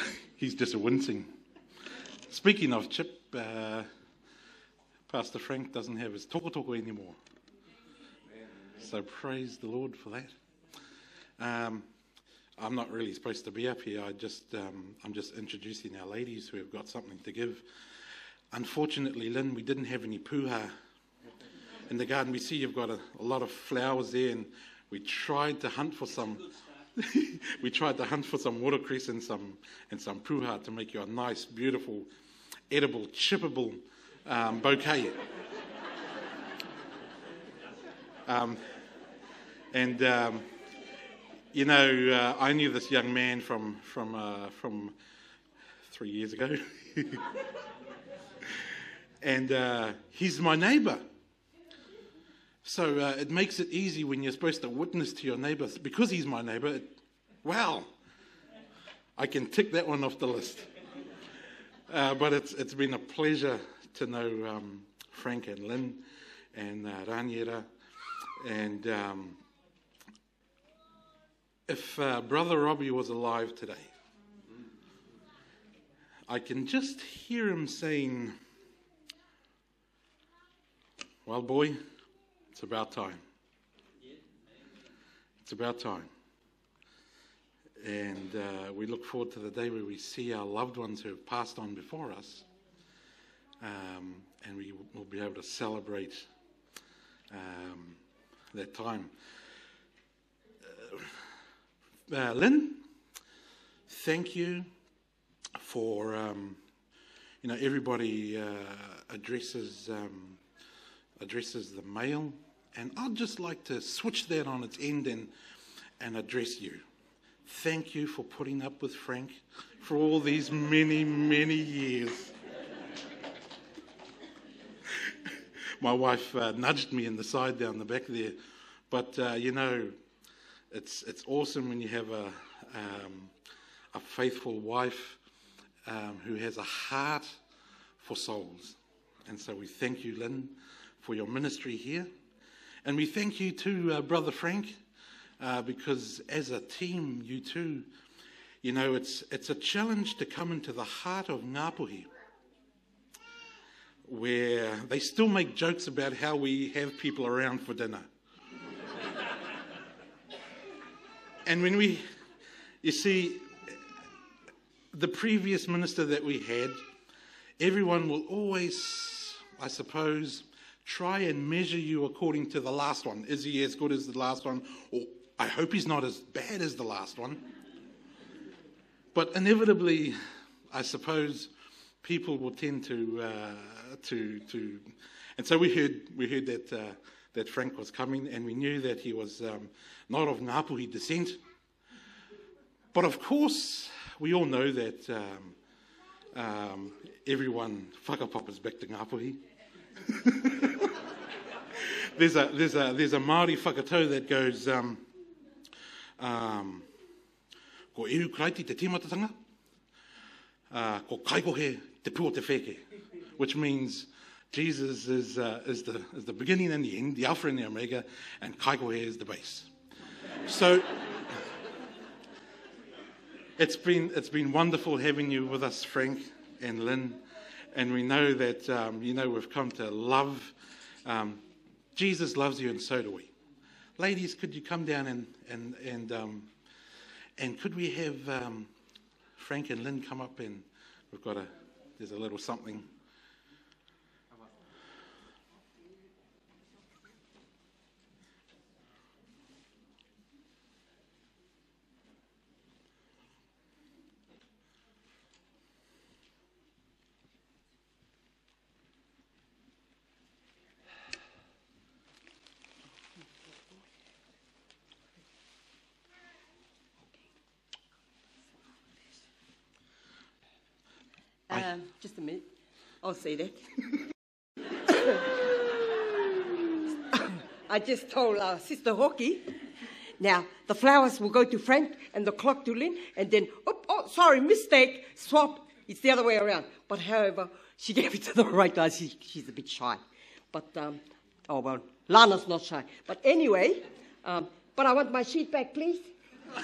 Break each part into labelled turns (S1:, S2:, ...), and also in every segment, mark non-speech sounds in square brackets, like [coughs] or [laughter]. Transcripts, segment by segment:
S1: [laughs] He's just wincing. Speaking of Chip, uh, Pastor Frank doesn't have his toko toko anymore. So praise the Lord for that. Um, I'm not really supposed to be up here. I just, um, I'm just introducing our ladies who have got something to give. Unfortunately, Lynn, we didn't have any puha in the garden. We see you've got a, a lot of flowers there, and we tried to hunt for some. [laughs] we tried to hunt for some watercress and some and some puha to make you a nice, beautiful, edible, chippable um, bouquet. [laughs] Um, and um, you know, uh, I knew this young man from from uh, from three years ago, [laughs] and uh, he's my neighbour. So uh, it makes it easy when you're supposed to witness to your neighbour because he's my neighbour. It, I can tick that one off the list. Uh, but it's it's been a pleasure to know um, Frank and Lynn and uh, Raniera and. Um, if uh, Brother Robbie was alive today, I can just hear him saying, Well, boy, it's about time. It's about time. And uh, we look forward to the day where we see our loved ones who have passed on before us. Um, and we will be able to celebrate um, that time. Uh, Lynn, thank you for, um, you know, everybody uh, addresses, um, addresses the male, and I'd just like to switch that on its end and, and address you. Thank you for putting up with Frank for all these many, many years. [laughs] My wife uh, nudged me in the side down the back there, but uh, you know, it's, it's awesome when you have a, um, a faithful wife um, who has a heart for souls. And so we thank you, Lynn, for your ministry here. And we thank you too, uh, Brother Frank, uh, because as a team, you too, you know, it's, it's a challenge to come into the heart of Ngāpuhi, where they still make jokes about how we have people around for dinner. [laughs] And when we, you see, the previous minister that we had, everyone will always, I suppose, try and measure you according to the last one. Is he as good as the last one? Or I hope he's not as bad as the last one. But inevitably, I suppose people will tend to uh, to to, and so we heard we heard that uh, that Frank was coming, and we knew that he was um, not of Ngāpuhi descent. But of course, we all know that um, um, everyone whakapapas back to Ngāpuhi. [laughs] there's, a, there's, a, there's a Maori whakatau that goes, um, um, ko iru kraiti te timatatanga, uh, ko kaikohe te pua te wheke, which means Jesus is, uh, is, the, is the beginning and the end, the Alpha and the Omega, and Kaikohe is the base. So it's been, it's been wonderful having you with us, Frank and Lynn. And we know that, um, you know, we've come to love. Um, Jesus loves you, and so do we. Ladies, could you come down and, and, and, um, and could we have um, Frank and Lynn come up and we've got a, there's a little something
S2: Um, just a minute. I'll say that. [coughs] I just told uh, Sister Hockey. Now, the flowers will go to Frank and the clock to Lynn, and then, oh, oh, sorry, mistake, swap. It's the other way around. But however, she gave it to the right guy. She, she's a bit shy. But, um, oh, well, Lana's not shy. But anyway, um, but I want my sheet back, please. [laughs]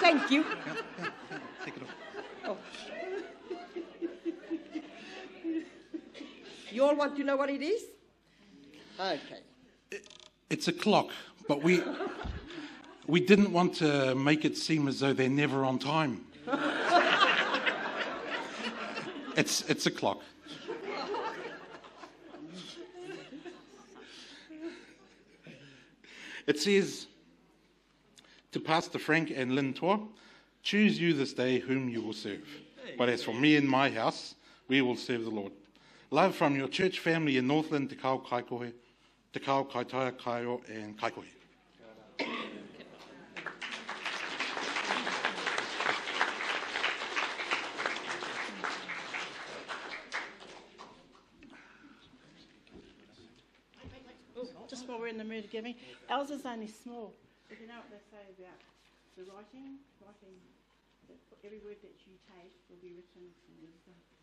S2: Thank you.
S1: Yeah, yeah, yeah. Take it off.
S2: You all want to know what it is? Okay.
S1: It's a clock, but we we didn't want to make it seem as though they're never on time. it's it's a clock. It says to Pastor Frank and Lynn Tor, choose you this day whom you will serve. But as for me and my house, we will serve the Lord. Love from your church family in Northland, Te Kao Kaikohe, Te Kao Kaitaia Kaeo, and Kaikohe.
S3: Oh, just while we're in the mood of giving, ours is only small. But you know what they say about the writing? Writing, every word that you take will be written in wisdom.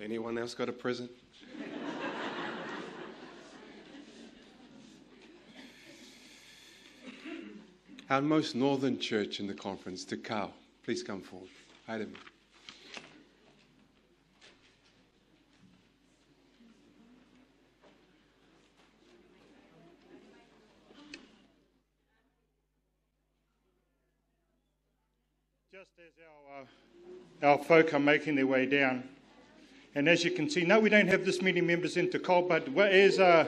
S4: Anyone else got a present? Our most northern church in the conference, Te Kao. Please come forward. Item.
S5: Just as our, uh, our folk are making their way down, and as you can see, no, we don't have this many members in Te but as, uh,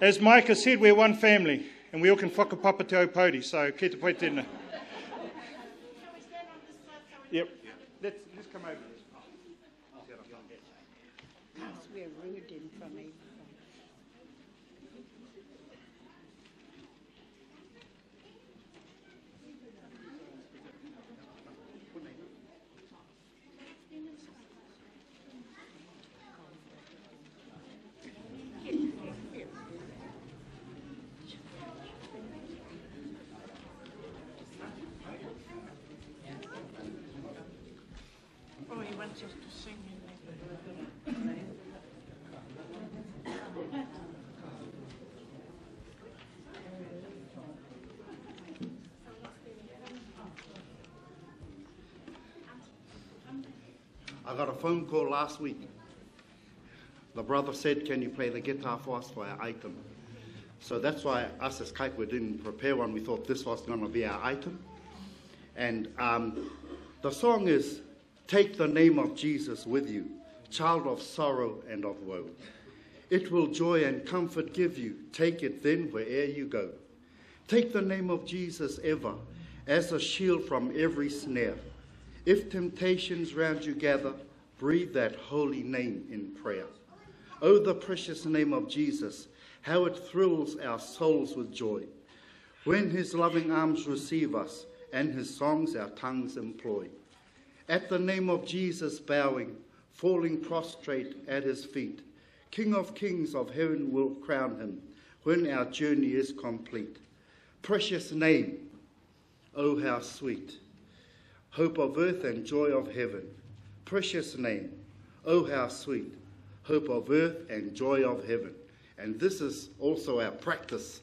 S5: as Micah said, we're one family, and we all can whakapapa te Aupōuri, so ki te pai tēnā. Yep. Let's, let's come over.
S6: I got a phone call last week. The brother said, Can you play the guitar for us for our item? So that's why us as Kaikwa didn't prepare one. We thought this was going to be our item. And um, the song is Take the Name of Jesus with you, child of sorrow and of woe. It will joy and comfort give you. Take it then where'er you go. Take the name of Jesus ever as a shield from every snare. If temptations round you gather, breathe that holy name in prayer. Oh, the precious name of Jesus, how it thrills our souls with joy. When his loving arms receive us and his songs our tongues employ. At the name of Jesus bowing, falling prostrate at his feet, King of kings of heaven will crown him when our journey is complete. Precious name, oh how sweet, hope of earth and joy of heaven. Precious name, oh how sweet, hope of earth and joy of heaven. And this is also our practice.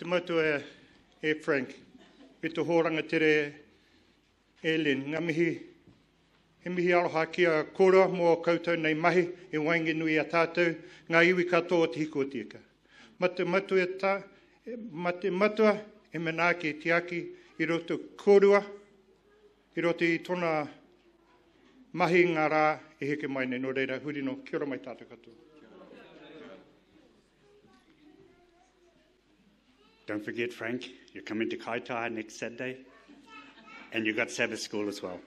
S5: Te matu e, e Frank, e te hōranga tere e Lynn, ngā mihi, he mihi aloha ki a kora mō koutou nei mahi e waingi nui a tātou, ngā iwi katoa te hiko tika. Mate matu e tā, mate matua e menaki e tiaki i roto korua, i roto i tona mahi ngā rā e heke mai nei no reira huri no kia ora mai tātou katoa.
S7: Don't forget, Frank, you're coming to Kaitaha next Saturday, and you've got Sabbath school as well.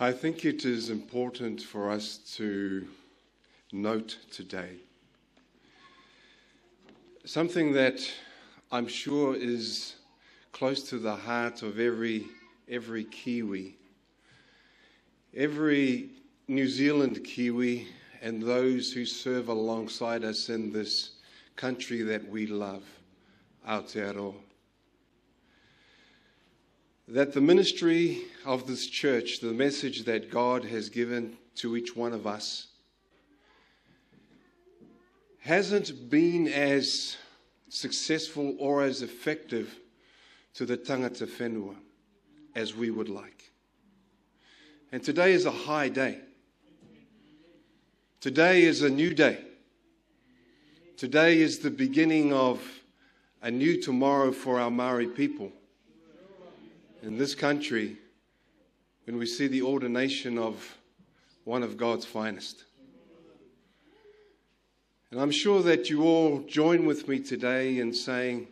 S4: I think it is important for us to note today something that I'm sure is close to the heart of every, every Kiwi, every New Zealand Kiwi, and those who serve alongside us in this country that we love, Aotearoa. That the ministry of this church, the message that God has given to each one of us, hasn't been as successful or as effective to the tangata whenua as we would like. And today is a high day. Today is a new day. Today is the beginning of a new tomorrow for our Maori people in this country when we see the ordination of one of God's finest. And I'm sure that you all join with me today in saying,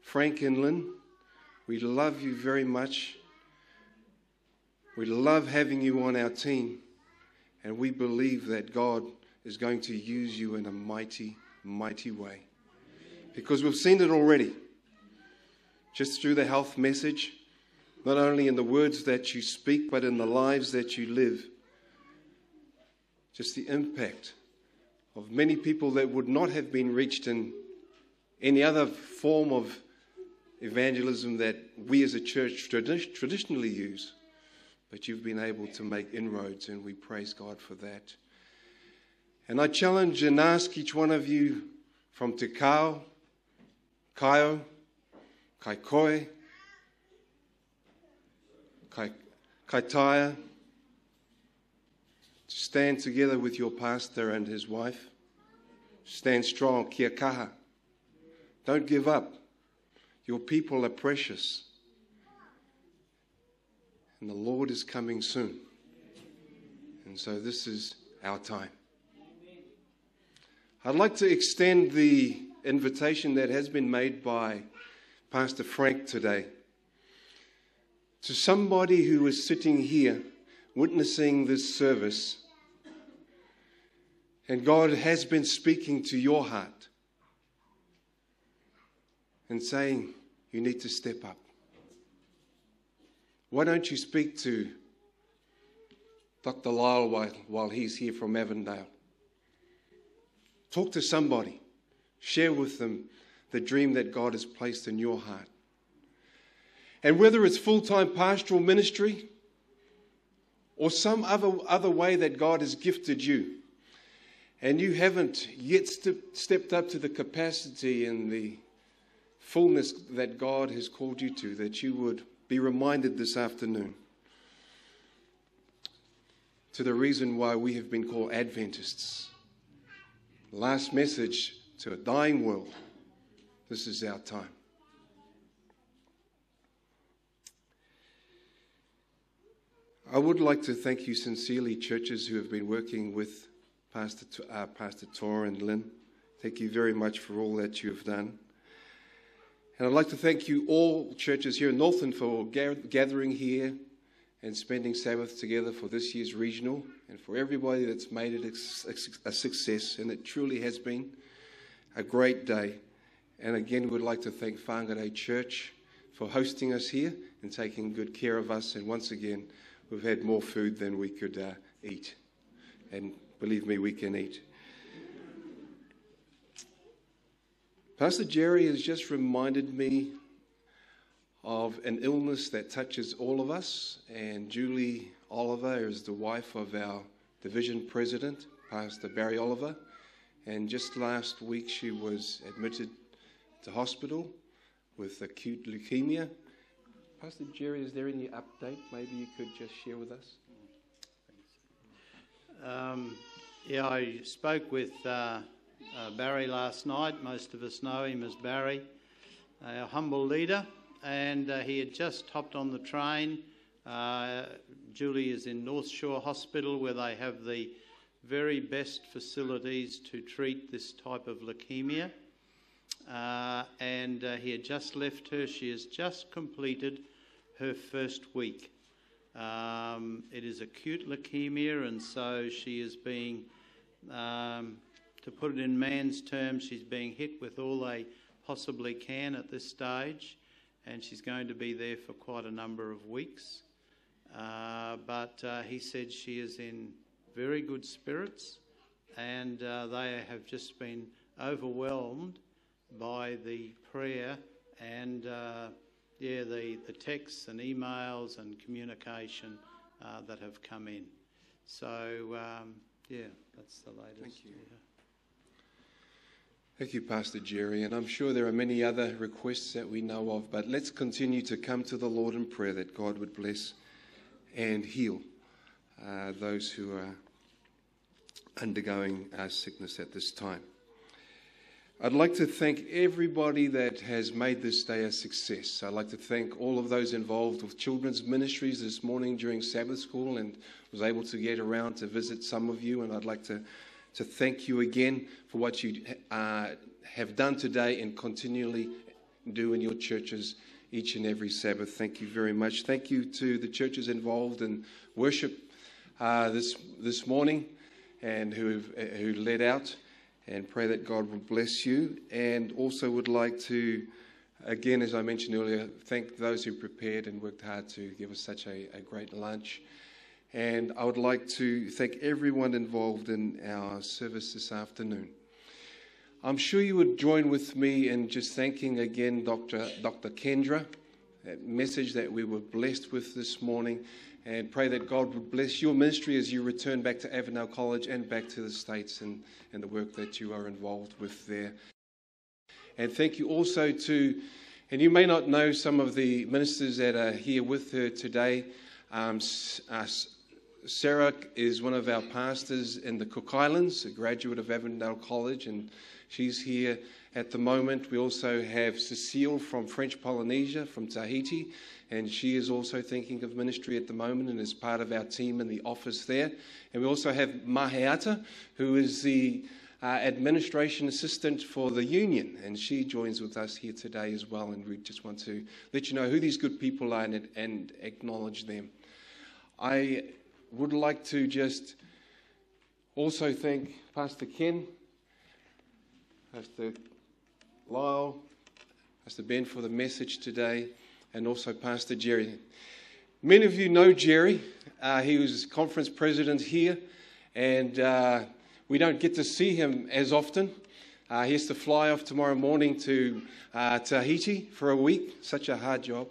S4: Frank and Lynn, we love you very much. We love having you on our team. And we believe that God is going to use you in a mighty, mighty way. Because we've seen it already. Just through the health message, not only in the words that you speak, but in the lives that you live. Just the impact of many people that would not have been reached in any other form of evangelism that we as a church tradi- traditionally use. But you've been able to make inroads, and we praise God for that. And I challenge and ask each one of you from Te Kao, Kaeo, Kaikohe, Kai, Kaitaia, stand together with your pastor and his wife. Stand strong, kia kaha. Don't give up. Your people are precious. And the Lord is coming soon. And so this is our time. I'd like to extend the invitation that has been made by Pastor Frank today to somebody who is sitting here witnessing this service, and God has been speaking to your heart and saying, You need to step up. Why don't you speak to Dr. Lyle while, while he's here from Avondale? Talk to somebody. Share with them the dream that God has placed in your heart. And whether it's full time pastoral ministry or some other, other way that God has gifted you, and you haven't yet st- stepped up to the capacity and the fullness that God has called you to, that you would be reminded this afternoon to the reason why we have been called Adventists. Last message to a dying world. This is our time. I would like to thank you sincerely, churches who have been working with Pastor, uh, Pastor Tor and Lynn. Thank you very much for all that you have done. And I'd like to thank you all churches here in Northland for gathering here and spending Sabbath together for this year's regional and for everybody that's made it a success. And it truly has been a great day. And again, we'd like to thank Whangarei Church for hosting us here and taking good care of us. And once again, we've had more food than we could uh, eat. And believe me, we can eat. Pastor Jerry has just reminded me of an illness that touches all of us, and Julie Oliver is the wife of our division president, Pastor Barry Oliver. And just last week, she was admitted to hospital with acute leukemia. Pastor Jerry, is there any update? Maybe you could just share with us.
S8: Um, yeah, I spoke with uh, uh, Barry last night. Most of us know him as Barry, our humble leader, and uh, he had just hopped on the train. Uh, Julie is in North Shore Hospital where they have the very best facilities to treat this type of leukemia. Uh, and uh, he had just left her. She has just completed her first week. Um, it is acute leukemia, and so she is being, um, to put it in man's terms, she's being hit with all they possibly can at this stage, and she's going to be there for quite a number of weeks. Uh, but uh, he said she is in very good spirits, and uh, they have just been overwhelmed by the prayer and uh, yeah, the, the texts and emails and communication uh, that have come in. So, um, yeah, that's the latest.
S4: Thank you.
S8: Yeah.
S4: Thank you, Pastor Jerry. And I'm sure there are many other requests that we know of, but let's continue to come to the Lord in prayer that God would bless and heal uh, those who are undergoing uh, sickness at this time. I'd like to thank everybody that has made this day a success. I'd like to thank all of those involved with children's ministries this morning during Sabbath school and was able to get around to visit some of you. And I'd like to, to thank you again for what you uh, have done today and continually do in your churches each and every Sabbath. Thank you very much. Thank you to the churches involved in worship uh, this, this morning and who, who led out and pray that God will bless you. And also would like to, again, as I mentioned earlier, thank those who prepared and worked hard to give us such a, a great lunch. And I would like to thank everyone involved in our service this afternoon. I'm sure you would join with me in just thanking again Dr. Dr. Kendra, that message that we were blessed with this morning, and pray that God would bless your ministry as you return back to Avondale College and back to the States and, and the work that you are involved with there. And thank you also to, and you may not know some of the ministers that are here with her today. Um, uh, Sarah is one of our pastors in the Cook Islands, a graduate of Avondale College, and she's here at the moment. We also have Cecile from French Polynesia, from Tahiti, and she is also thinking of ministry at the moment and is part of our team in the office there. And we also have Maheata, who is the uh, administration assistant for the union, and she joins with us here today as well. And we just want to let you know who these good people are and, and acknowledge them. I would like to just also thank Pastor Ken, Pastor Lyle, Pastor Ben for the message today and also Pastor Jerry. Many of you know Jerry. Uh, he was conference president here, and uh, we don't get to see him as often. Uh, he has to fly off tomorrow morning to uh, Tahiti for a week. Such a hard job.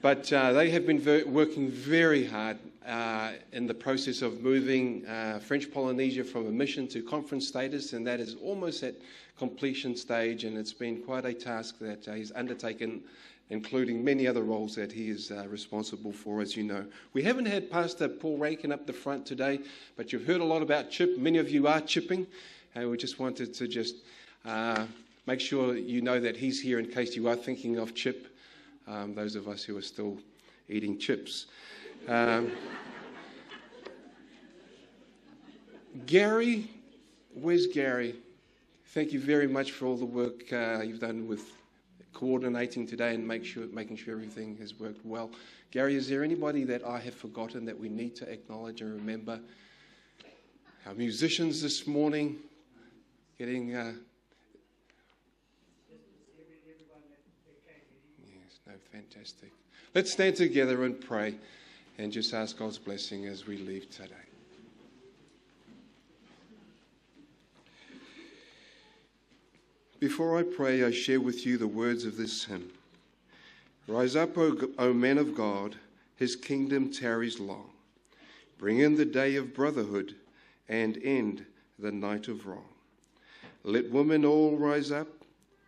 S4: But uh, they have been ver- working very hard uh, in the process of moving uh, French Polynesia from a mission to conference status, and that is almost at completion stage. And it's been quite a task that uh, he's undertaken, including many other roles that he is uh, responsible for, as you know. We haven't had Pastor Paul Rankin up the front today, but you've heard a lot about chip. Many of you are chipping, and we just wanted to just uh, make sure you know that he's here in case you are thinking of chip. Um, those of us who are still eating chips. Um, Gary, where's Gary? Thank you very much for all the work uh, you've done with coordinating today and make sure, making sure everything has worked well. Gary, is there anybody that I have forgotten that we need to acknowledge and remember? Our musicians this morning getting. Uh, No, fantastic. Let's stand together and pray and just ask God's blessing as we leave today. Before I pray, I share with you the words of this hymn Rise up, o, o men of God, his kingdom tarries long. Bring in the day of brotherhood and end the night of wrong. Let women all rise up,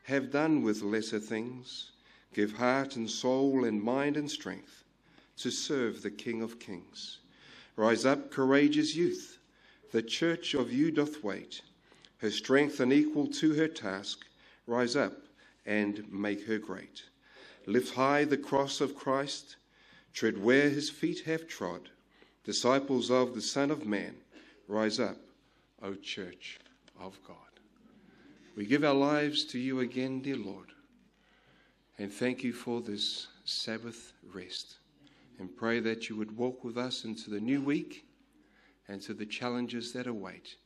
S4: have done with lesser things give heart and soul and mind and strength to serve the King of Kings. Rise up, courageous youth, the church of you doth wait her strength unequal to her task, rise up and make her great. Lift high the cross of Christ, tread where his feet have trod. Disciples of the Son of Man, rise up, O Church of God. We give our lives to you again, dear Lord, and thank you for this Sabbath rest. And pray that you would walk with us into the new week and to the challenges that await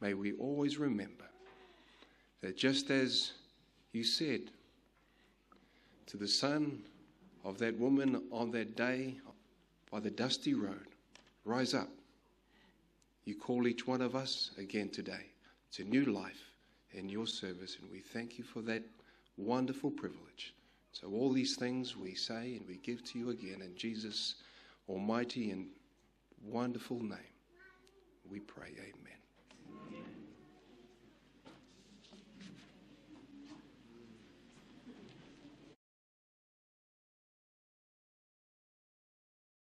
S4: may we always remember that just as you said to the son of that woman on that day by the dusty road, rise up. You call each one of us again today to new life in your service, and we thank you for that wonderful privilege. So, all these things we say and we give to you again in Jesus' almighty and wonderful name. We pray, Amen.